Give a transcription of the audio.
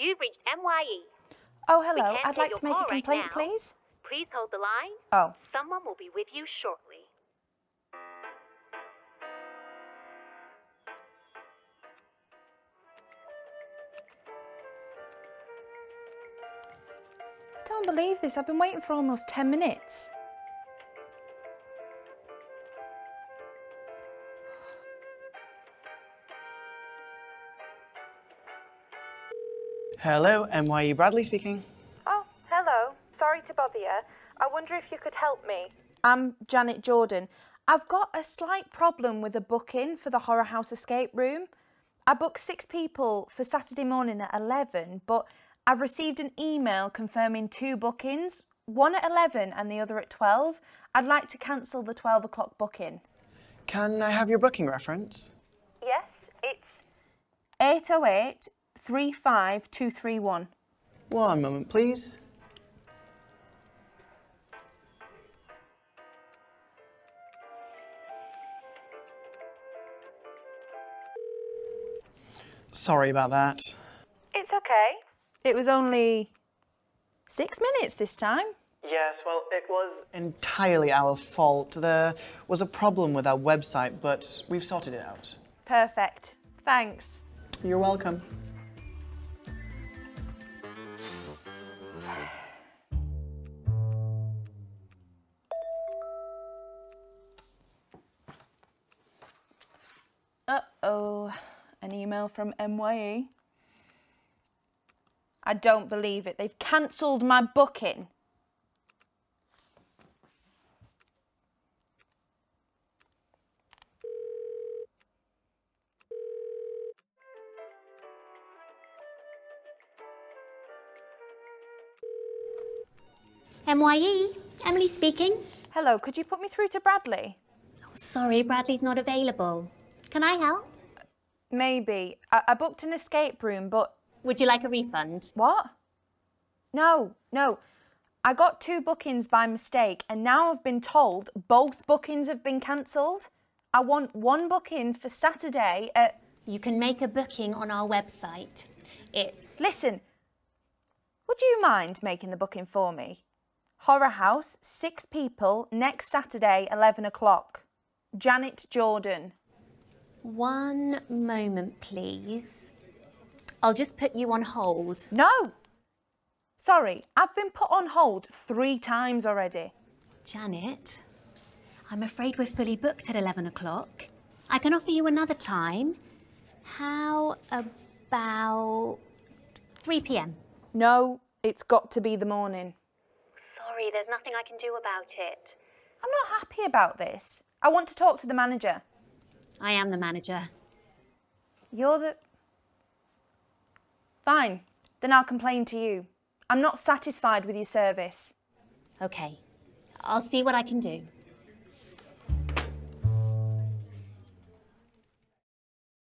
You've reached MYE. Oh, hello. I'd like to make a call right complaint, please. Please hold the line. Oh, Someone will be with you shortly. I don't believe this. I've been waiting for almost 10 minutes. Hello, MYE Bradley speaking. Oh, hello. Sorry to bother you. I wonder if you could help me. I'm Janet Jordan. I've got a slight problem with a booking for the Horror House escape room. I booked six people for Saturday morning at 11, but I've received an email confirming two bookings, one at 11 and the other at 12. I'd like to cancel the 12 o'clock booking. Can I have your booking reference? Yes, it's 808 35231. One moment, please. Sorry about that. it's okay. It was only six minutes this time. Yes, well, it was entirely our fault. There was a problem with our website, but we've sorted it out. Perfect. Thanks. You're welcome. Uh oh, an email from MYE. I don't believe it. They've cancelled my booking. MYE, Emily speaking. Hello, could you put me through to Bradley? Oh, sorry, Bradley's not available. Can I help? Maybe. I, I booked an escape room, but Would you like a refund? what? No, no. I got two bookings by mistake, and now I've been told both bookings have been cancelled. I want one booking for Saturday at. You can make a booking on our website. It's Listen, would you mind making the booking for me? Horror House, six people, next Saturday, 11 o'clock. Janet Jordan. one moment, please. I'll just put you on hold. No! Sorry, I've been put on hold three times already. Janet, I'm afraid we're fully booked at 11 o'clock. I can offer you another time. How about 3 pm? No, it's got to be the morning. Sorry, there's nothing I can do about it. I'm not happy about this. I want to talk to the manager. I am the manager. You're the. Fine, then I'll complain to you. I'm not satisfied with your service. Okay, I'll see what I can do.